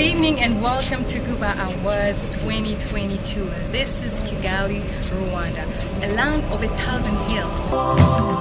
Good evening and welcome to Guba Awards 2022. This is Kigali, Rwanda, a land of a thousand hills.